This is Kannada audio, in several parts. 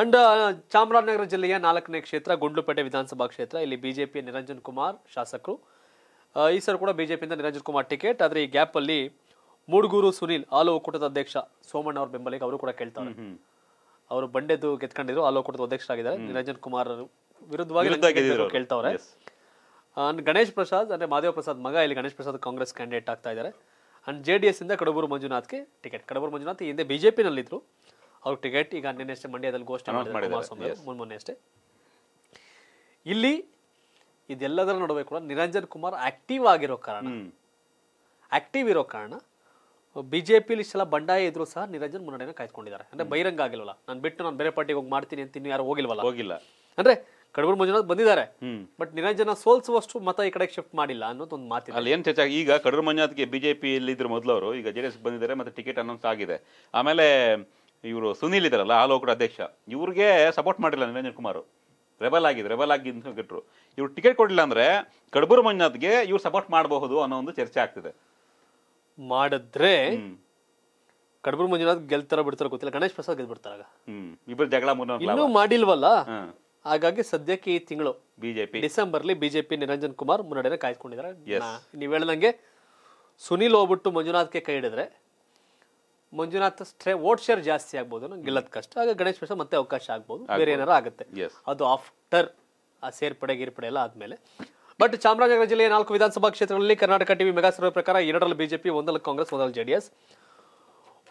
ಅಂಡ್ ಚಾಮರಾಜನಗರ ಜಿಲ್ಲೆಯ ನಾಲ್ಕನೇ ಕ್ಷೇತ್ರ ಗುಂಡ್ಲುಪೇಟೆ ವಿಧಾನಸಭಾ ಕ್ಷೇತ್ರ. ಇಲ್ಲಿ ಬಿಜೆಪಿಯ ನಿರಂಜನ್ ಕುಮಾರ್ ಶಾಸಕರು. ಈ ಸರ್ ಕೂಡ ಬಿಜೆಪಿಯಿಂದ ನಿರಂಜನ್ ಕುಮಾರ್ ಟಿಕೆಟ್. ಆದರೆ ಈ ಗ್ಯಾಪ್ ಅಲ್ಲಿ ಮೂಡಗೂರು ಸುನೀಲ್ ಹಾಲು ಒಕ್ಕೂಟದ ಅಧ್ಯಕ್ಷ ಸೋಮಣ್ಣ ಅವರ ಬೆಂಬಲಿಗೆ ಅವರು ಕೂಡ ಕೇಳ್ತಾರೆ. ಅವರು ಬಂಡೆದ್ದು ಗೆದ್ಕೊಂಡಿದ್ರು ಹಾಲು ಒಕ್ಕೂಟದ ಅಧ್ಯಕ್ಷರಾಗಿದ್ದಾರೆ. ನಿರಂಜನ್ ಕುಮಾರ್ ವಿರುದ್ಧವಾಗಿ ವಿರುದ್ಧ ಕೇಳ್ತಾವ್ರೆ. ಅಂಡ್ ಗಣೇಶ್ ಪ್ರಸಾದ್ ಅಂದ್ರೆ ಮಾದೇವ ಪ್ರಸಾದ್ ಮಗ ಇಲ್ಲಿ ಗಣೇಶ್ ಪ್ರಸಾದ್ ಕಾಂಗ್ರೆಸ್ ಕ್ಯಾಂಡಿಡೇಟ್ ಆಗ್ತಾ ಇದ್ದಾರೆ. ಅಂಡ್ ಜೆ ಡಿ ಎಸ್ ಇಂದ ಕಡಬೂರು ಮಂಜುನಾಥ್ಗೆ ಟಿಕೆಟ್. ಕಡಬೂರು ಮಂಜುನಾಥ್ ಹಿಂದೆ ಬಿಜೆಪಿ ನಲ್ಲಿದ್ರು ಅವ್ರ ಟಿಕೆಟ್ ಈಗ ನಿನ್ನೆ ಅಷ್ಟೇ ಮಂಡ್ಯದಲ್ಲಿ ಘೋಷಣೆ ಮಾಡಿದ್ರು ಮಾಡಿದ್ದಾರೆ ಕುಮಾರಸ್ವಾಮಿ ಮೊನ್ನೆ ಅಷ್ಟೇ. ಇಲ್ಲಿ ಇದೆಲ್ಲದರ ನಡುವೆ ಕೂಡ ನಿರಂಜನ್ ಕುಮಾರ್ ಆಕ್ಟಿವ್ ಆಗಿರೋ ಕಾರಣ. ಆಕ್ಟಿವ್ ಇರೋ ಕಾರಣ ಬಿಜೆಪಿಲಿ ಇಷ್ಟೆಲ್ಲ ಬಂಡಾಯ ಇದ್ರು ಸಹ ನಿರಂಜನ್ ಮುನ್ನಡೆಯನ್ನು ಕಾಯ್ದುಕೊಂಡಿದ್ದಾರೆ. ಅಂದ್ರೆ ಬಹಿರಂಗ ಆಗಿಲ್ವಲ್ಲ. ನಾನು ಬಿಟ್ಟು ನಾನು ಬೇರೆ ಪಾರ್ಟಿಗೆ ಹೋಗಿ ಮಾಡ್ತೀನಿ ಅಂತ ಇನ್ನು ಯಾರು ಹೋಗಿಲ್ವಲ್ಲ? ಹೋಗಿಲ್ಲ. ಅಂದ್ರೆ ಕಡಬೂರು ಮಂಜುನಾಥ್ ಬಂದಿದ್ದಾರೆ. ಬಟ್ ನಿರಂಜನ ಸೋಲ್ಸುವಷ್ಟು ಮತ ಈ ಕಡೆಗೆ ಶಿಫ್ಟ್ ಮಾಡಿಲ್ಲ ಅನ್ನೋದು ಒಂದು ಮಾತಿದೆ. ಅಲ್ಲಿ ಏನ್ ಚರ್ಚೆ ಈಗ ಕಡೂರು ಮಂಜುನಾಥ್ಗೆ ಬಿಜೆಪಿ ಇದ್ರು ಮೊದಲು ಅವರು ಈಗ ಜೆ ಡಿ ಎಸ್ ಬಂದಿದ್ದಾರೆ ಮತ್ತೆ ಟಿಕೆಟ್ ಅನೌನ್ಸ್ ಆಗಿದೆ. ಆಮೇಲೆ ಇವರು ಸುನೀಲ್ ಇದಾರಲ್ಲ ಆಲ್ ಓವರ್ ಅಧ್ಯಕ್ಷ. ಇವ್ರಿಗೆ ಸಪೋರ್ಟ್ ಮಾಡಿಲ್ಲ ನಿರಂಜನ್ ಕುಮಾರ್. ರೆಬಲ್ ಆಗಿದೆ ರೆಬಲ್ ಆಗಿ ಗೆಟ್ರು ಇವ್ರು ಟಿಕೆಟ್ ಕೊಡಲಿಲ್ಲ ಅಂದ್ರೆ ಕಡಬೂರು ಮಂಜುನಾಥ್ಗೆ ಇವ್ರು ಸಪೋರ್ಟ್ ಮಾಡಬಹುದು ಅನ್ನೋ ಒಂದು ಚರ್ಚೆ ಆಗ್ತಿದೆ. ಮಾಡಿದ್ರೆ ಕಡಬೂರು ಮಂಜುನಾಥ್ ಗೆಲ್ತಾರ ಬಿಡ್ತಾರ ಗೊತ್ತಿಲ್ಲ. ಗಣೇಶ್ ಪ್ರಸಾದ್ ಗೆದ್ಬಿಡ್ತಾರ ಹ್ಮ್. ಇಬ್ಬರು ಜಗಳ ಮುನ್ನೂ ಇನ್ನೂ ಮಾಡಿಲ್ವಲ್ಲ? ಹಾಗಾಗಿ ಸದ್ಯಕ್ಕೆ ಈ ತಿಂಗಳು ಬಿಜೆಪಿ. ಡಿಸೆಂಬರ್ಲಿ ಬಿಜೆಪಿ ನಿರಂಜನ್ ಕುಮಾರ್ ಮುನ್ನಡೆನ ನಾ- ನೀವ್ ಹೇಳ್ದಂಗೆ ಸುನಿಲ್ ಹೋಗ್ಬಿಟ್ಟು ಮಂಜುನಾಥ್ಗೆ ಕೈ ಹಿಡಿದ್ರೆ ಮಂಜುನಾಥ್ ಸ್ಟ್ರೇ ವೋಟ್ ಶೇರ್ ಜಾಸ್ತಿ ಆಗ್ಬೋದು ಅನ್ನೋ ಗೆಲ್ಲದ್ ಕಷ್ಟ. ಆಗ ಗಣೇಶ್ ಪ್ರಸಾದ್ ಮತ್ತೆ ಅವಕಾಶ ಆಗ್ಬೋದು. ಬೇರೆ ಏನಾರ ಆಗುತ್ತೆ. ಅದು ಆಫ್ಟರ್ ಆ ಸೇರ್ಪಡೆ ಗೀರ್ಪಡೆ ಎಲ್ಲ ಆದ್ಮೇಲೆ. ಬಟ್ ಚಾಮರಾಜನಗರ ಜಿಲ್ಲೆಯ ನಾಲ್ಕು ವಿಧಾನಸಭಾ ಕ್ಷೇತ್ರಗಳಲ್ಲಿ ಕರ್ನಾಟಕ ಟಿವಿ ಮೆಗಾ ಸರ್ವೆ ಪ್ರಕಾರ ಎರಡರಲ್ಲಿ ಬಿಜೆಪಿ ಒಂದರಲ್ಲಿ ಕಾಂಗ್ರೆಸ್ ಒಂದರಲ್ಲಿ ಜೆಡಿಎಸ್.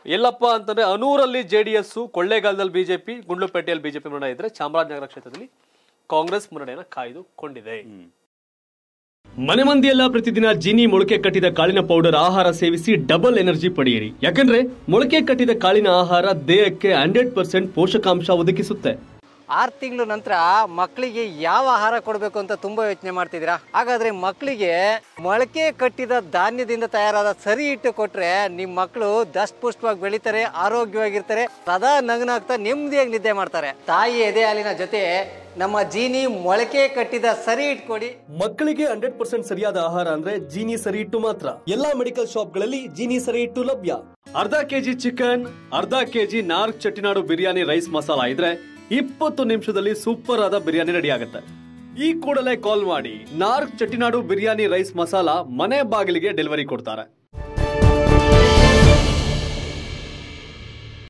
ಎಲ್ಲಪ್ಪ ಅಂತಂದ್ರೆ ಅನೂರಲ್ಲಿ ಜೆಡಿಎಸ್ ಕೊಳ್ಳೇಗಾಲದಲ್ಲಿ ಬಿಜೆಪಿ ಗುಂಡ್ಲುಪೇಟೆಯಲ್ಲಿ ಬಿಜೆಪಿ ಮುನ್ನಡೆ ಇದ್ರೆ ಚಾಮರಾಜನಗರ ಕ್ಷೇತ್ರದಲ್ಲಿ ಕಾಂಗ್ರೆಸ್ ಮುನ್ನಡೆಯನ್ನು ಕಾಯ್ದುಕೊಂಡಿದೆ. ಮನೆ ಮಂದಿಯೆಲ್ಲ ಪ್ರತಿದಿನ ಜಿನಿ ಮೊಳಕೆ ಕಟ್ಟಿದ ಕಾಳಿನ ಪೌಡರ್ ಆಹಾರ ಸೇವಿಸಿ ಡಬಲ್ ಎನರ್ಜಿ ಪಡೆಯಿರಿ. ಯಾಕಂದ್ರೆ ಮೊಳಕೆ ಕಟ್ಟಿದ ಕಾಳಿನ ಆಹಾರ ದೇಹಕ್ಕೆ ಹಂಡ್ರೆಡ್ ಪರ್ಸೆಂಟ್ ಪೋಷಕಾಂಶ ಒದಗಿಸುತ್ತೆ. ಆರು ತಿಂಗಳ ನಂತರ ಮಕ್ಕಳಿಗೆ ಯಾವ ಆಹಾರ ಕೊಡಬೇಕು ಅಂತ ತುಂಬಾ ಯೋಚನೆ ಮಾಡ್ತಿದ್ದೀರಾ? ಹಾಗಾದ್ರೆ ಮಕ್ಕಳಿಗೆ ಮೊಳಕೆ ಕಟ್ಟಿದ ಧಾನ್ಯದಿಂದ ತಯಾರಾದ ಸರಿ ಹಿಟ್ಟು ಕೊಟ್ರೆ ನಿಮ್ಮ ಮಕ್ಕಳು ದಷ್ಟಪುಷ್ಟವಾಗಿ ಬೆಳಿತಾರೆ, ಆರೋಗ್ಯವಾಗಿರ್ತಾರೆ, ಸದಾ ನಗನಾಗ್ತಾ ನೆಮ್ಮದಿಯಾಗಿ ನಿದ್ದೆ ಮಾಡ್ತಾರೆ. ತಾಯಿ ಎದೆ ಹಾಲಿನ ಜೊತೆ ನಮ್ಮ ಜೀನಿ ಮೊಳಕೆ ಕಟ್ಟಿದ ಸರಿ ಇಟ್ಕೊಡಿ. ಕೊಡಿ ಮಕ್ಕಳಿಗೆ ಹಂಡ್ರೆಡ್ ಪರ್ಸೆಂಟ್ ಸರಿಯಾದ ಆಹಾರ ಅಂದ್ರೆ ಜೀನಿ ಸರಿ ಇಟ್ಟು ಮಾತ್ರ. ಎಲ್ಲಾ ಮೆಡಿಕಲ್ ಶಾಪ್ಗಳಲ್ಲಿ ಜೀನಿ ಸರಿ ಇಟ್ಟು ಲಭ್ಯ. ಅರ್ಧ ಕೆಜಿ ಚಿಕನ್, ಅರ್ಧ ಕೆಜಿ ನಾರ್ಕ್ ಚಟ್ಟಿನಾಡು ಬಿರಿಯಾನಿ ರೈಸ್ ಮಸಾಲ ಇದ್ರೆ ಇಪ್ಪತ್ತು ನಿಮಿಷದಲ್ಲಿ ಸೂಪರ್ ಆದ ಬಿರಿಯಾನಿ ರೆಡಿ ಆಗುತ್ತೆ. ಈ ಕೂಡಲೇ ಕಾಲ್ ಮಾಡಿ ನಾರ್ಕ್ ಚಟ್ಟಿನಾಡು ಬಿರಿಯಾನಿ ರೈಸ್ ಮಸಾಲ ಮನೆ ಬಾಗಿಲಿಗೆ ಡೆಲಿವರಿ ಕೊಡ್ತಾರೆ.